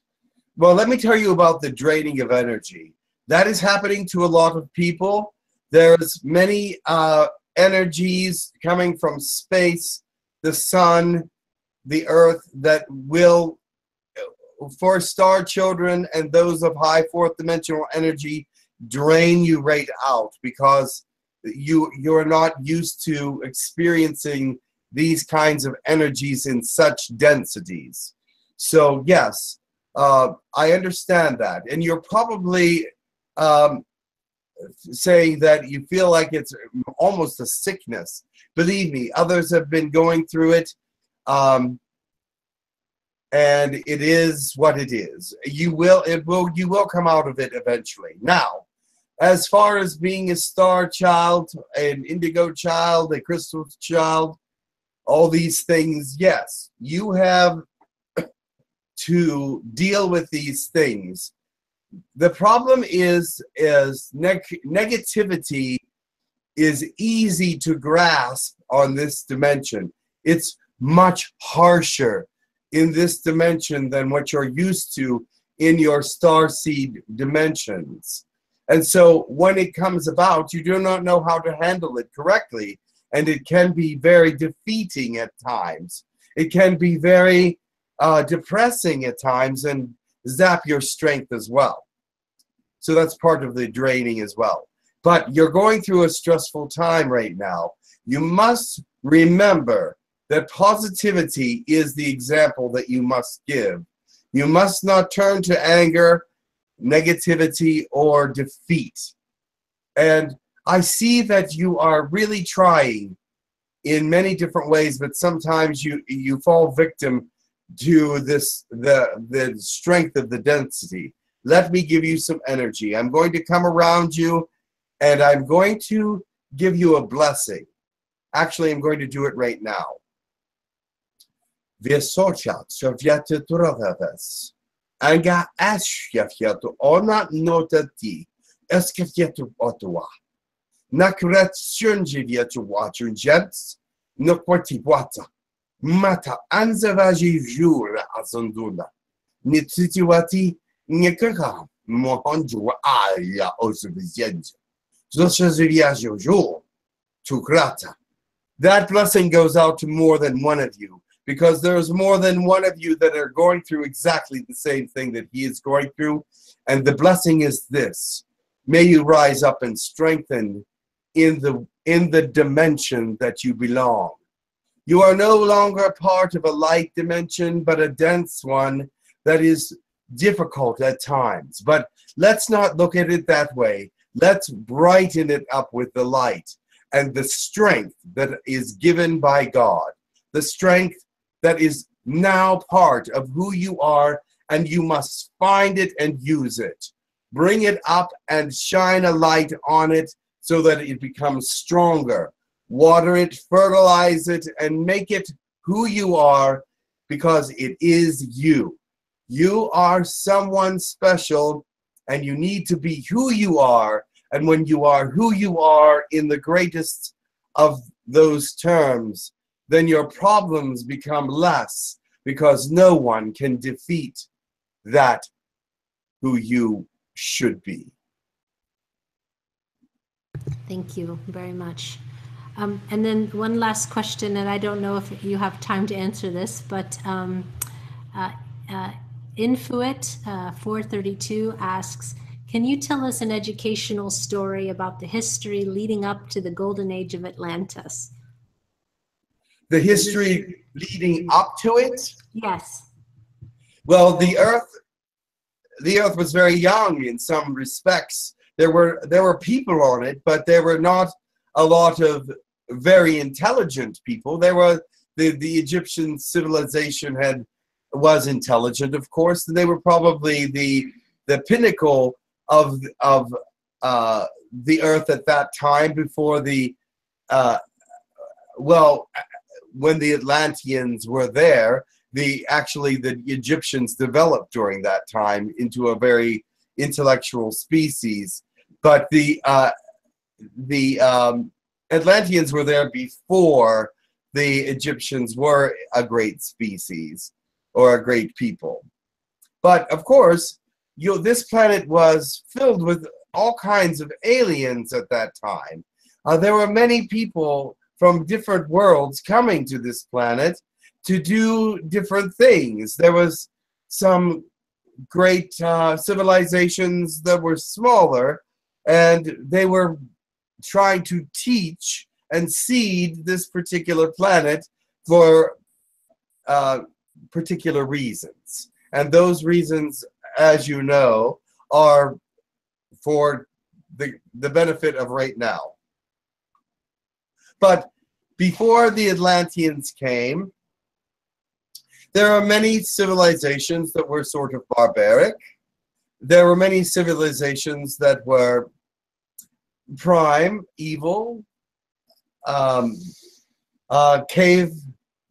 Well, let me tell you about the draining of energy. That is happening to a lot of people. There's many uh, energies coming from space, the sun, the earth that will, for star children and those of high fourth dimensional energy, drain you right out because you you're not used to experiencing these kinds of energies in such densities. So yes, uh, I understand that, and you're probably um, saying that you feel like it's almost a sickness. Believe me, others have been going through it, um, and it is what it is. You will, it will, you will come out of it eventually. Now, as far as being a star child, an indigo child, a crystal child, all these things, yes, you have to deal with these things. The problem is is neg- negativity is easy to grasp on this dimension. It's much harsher in this dimension than what you're used to in your star seed dimensions. And so when it comes about, you do not know how to handle it correctly. And it can be very defeating at times. It can be very uh, depressing at times and zap your strength as well. So that's part of the draining as well. But you're going through a stressful time right now. You must remember that positivity is the example that you must give. You must not turn to anger, negativity, or defeat. And I see that you are really trying in many different ways, but sometimes you you fall victim to this the the strength of the density. Let me give you some energy. I'm going to come around you and I'm going to give you a blessing. Actually, I'm going to do it right now. Viesocha soviete turaves. Anga ashyafiatu ona notati eskafiatu ottawa. Nakret shunjivietu watchun jets. Nokwati wata. Mata anzavaji jura asundula. Nitsitiwati niekaka mohonju aya osuvizienja. Zoshaziviajojo. Tukrata. That blessing goes out to more than one of you because there's more than one of you that are going through exactly the same thing that he is going through. And the blessing is this. May you rise up and strengthen in the in the dimension that you belong. You are no longer part of a light dimension, but a dense one that is difficult at times. But let's not look at it that way. Let's brighten it up with the light and the strength that is given by God. The strength that is now part of who you are, and you must find it and use it. Bring it up and shine a light on it so that it becomes stronger. Water it, fertilize it, and make it who you are because it is you. You are someone special, and you need to be who you are. And when you are who you are in the greatest of those terms, then your problems become less because no one can defeat that who you should be. Thank you very much. Um, and then one last question, and I don't know if you have time to answer this, but um, uh, uh, Infuit uh, 432 asks, Can you tell us an educational story about the history leading up to the golden age of Atlantis? The history leading up to it. Yes. Well, the Earth, the Earth was very young in some respects. There were there were people on it, but there were not a lot of very intelligent people. There were the the Egyptian civilization had was intelligent, of course, and they were probably the the pinnacle of of uh, the Earth at that time before the uh, well when the Atlanteans were there the actually the Egyptians developed during that time into a very intellectual species. But the uh, the um, Atlanteans were there before the Egyptians were a great species or a great people. But of course, you know, this planet was filled with all kinds of aliens at that time. Uh, there were many people from different worlds coming to this planet to do different things. There was some great uh, civilizations that were smaller, and they were trying to teach and seed this particular planet for uh, particular reasons. And those reasons, as you know, are for the, the benefit of right now. But before the Atlanteans came, there are many civilizations that were sort of barbaric. There were many civilizations that were prime, evil, um, uh, cave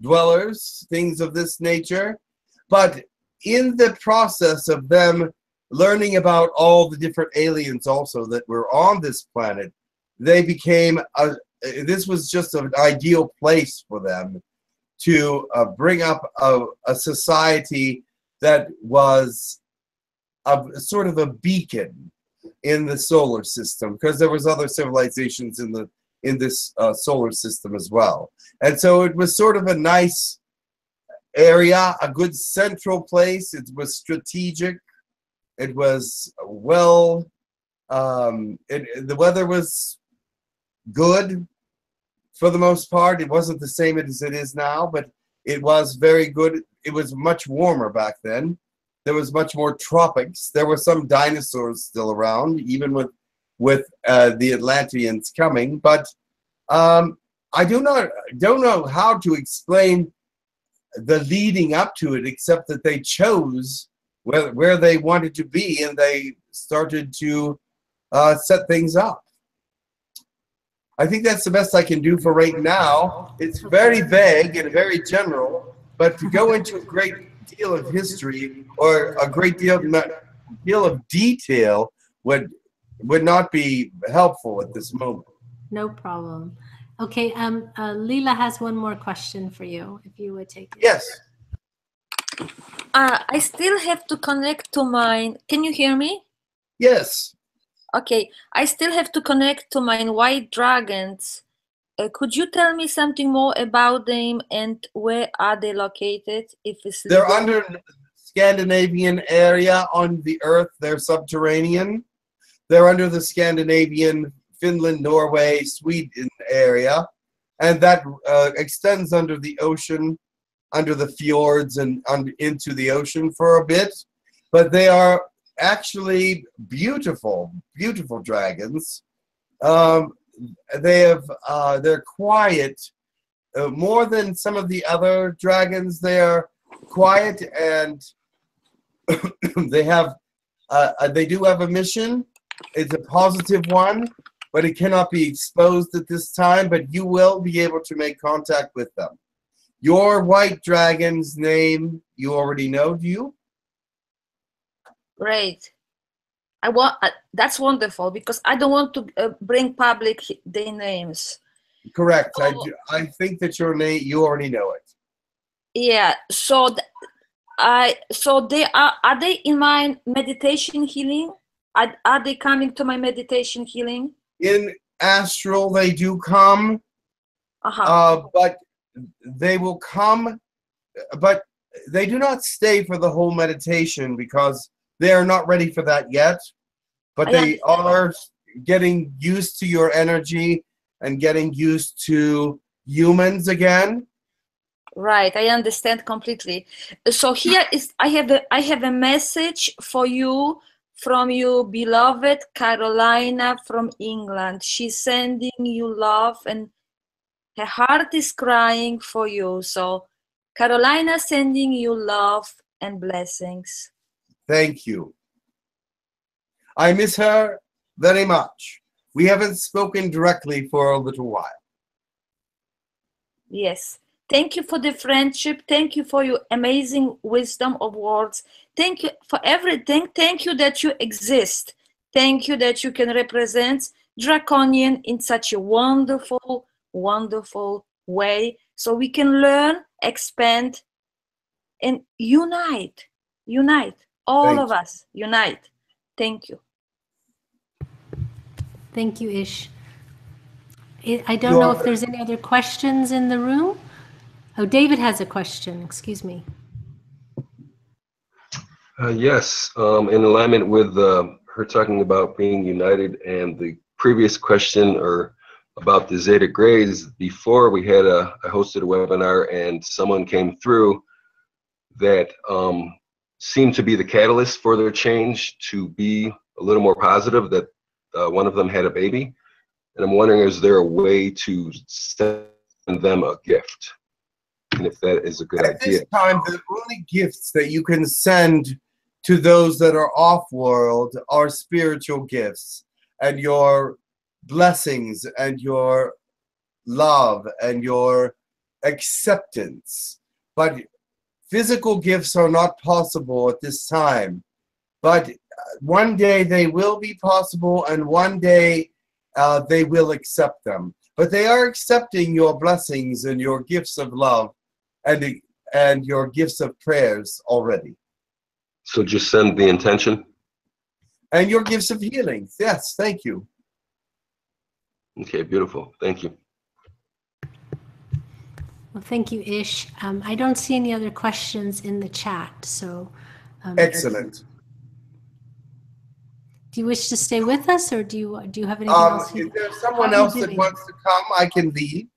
dwellers, things of this nature. But in the process of them learning about all the different aliens also that were on this planet, they became a, this was just an ideal place for them to uh, bring up a, a, society that was a sort of a beacon in the solar system because there was other civilizations in the in this uh, solar system as well. And so it was sort of a nice area a good central place. It was strategic. It was well um, it, the weather was good for the most part. It wasn't the same as it is now, but it was very good. It was much warmer back then. There was much more tropics. There were some dinosaurs still around, even with with uh, the Atlanteans coming. But um, I do not don't know how to explain the leading up to it, except that they chose where where they wanted to be, and they started to uh, set things up. I think that's the best I can do for right now. It's very vague and very general, but to go into a great deal of history or a great deal of, deal of detail would would not be helpful at this moment. No problem. Okay, um, uh, Leela has one more question for you, if you would take it. Yes. Uh, I still have to connect to mine. Can you hear me? Yes. Okay, I still have to connect to my white dragons. Uh, could you tell me something more about them and where are they located? If it's they're legal? under Scandinavian area on the Earth. They're subterranean. They're under the Scandinavian, Finland, Norway, Sweden area, and that uh, extends under the ocean, under the fjords, and un- into the ocean for a bit. But they are actually beautiful, beautiful dragons. Um, they have uh, they're quiet uh, more than some of the other dragons. They are quiet and they have uh, uh, they do have a mission. It's a positive one, but it cannot be exposed at this time. But you will be able to make contact with them. Your white dragon's name you already know. Do you? Great. I want uh, that's wonderful because I don't want to uh, bring public their names. Correct. So, I do, I think that your name you already know it. Yeah. So I so they are are they in my meditation healing? Are, are they coming to my meditation healing? In astral, they do come. Uh-huh. Uh, but they will come, but they do not stay for the whole meditation because they are not ready for that yet. but they are getting used to your energy and getting used to humans again. Right, I understand completely. So here is I have a I have a message for you from you beloved Carolina from England. She's sending you love and her heart is crying for you. So Carolina sending you love and blessings. Thank you. I miss her very much. We haven't spoken directly for a little while. Yes. Thank you for the friendship. Thank you for your amazing wisdom of words. Thank you for everything. Thank you that you exist. Thank you that you can represent Draconian in such a wonderful, wonderful way so we can learn, expand, and unite. Unite. All Thank of us. Unite. Thank you. Thank you, Ish. I I don't know if there's any other questions in the room. Oh, David has a question, excuse me. Uh, yes, um, in alignment with uh, her talking about being united and the previous question or about the Zeta Greys, before we had a, I hosted a webinar and someone came through that um, seemed to be the catalyst for their change to be a little more positive that uh, one of them had a baby. And I'm wondering, is there a way to send them a gift? And if that is a good At idea. this time, the only gifts that you can send to those that are off world are spiritual gifts and your blessings and your love and your acceptance. But physical gifts are not possible at this time. But uh, one day they will be possible, and one day uh, they will accept them. But they are accepting your blessings and your gifts of love and and your gifts of prayers already So just send the intention. and your gifts of healing yes thank you Okay, beautiful. Thank you. Well, thank you, Ish. Um, I don't see any other questions in the chat, so. um, excellent Do you wish to stay with us, or do you, do you have anything um else? is you- there someone how are you else that wants to come i can leave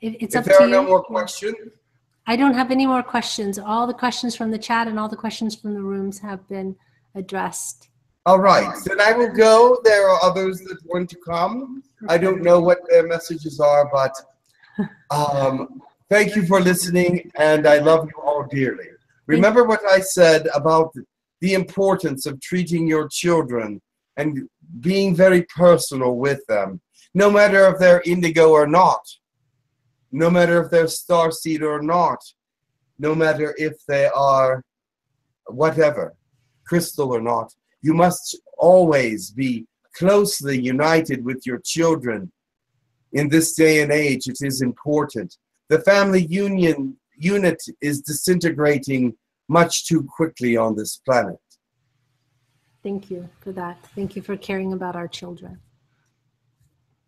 It- It's if up there to are no you. more questions I don't have any more questions. All the questions from the chat and all the questions from the rooms have been addressed. all right then i will go there are others that want to come i don't know what their messages are but um thank you for listening and i love you all dearly. Remember what i said about the importance of treating your children and being very personal with them no matter if they're indigo or not no matter if they're starseed or not no matter if they are whatever crystal or not. You must always be closely united with your children in this day and age it is important the family union unit is disintegrating much too quickly on this planet Thank you for that. Thank you for caring about our children.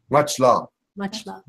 much love Much love.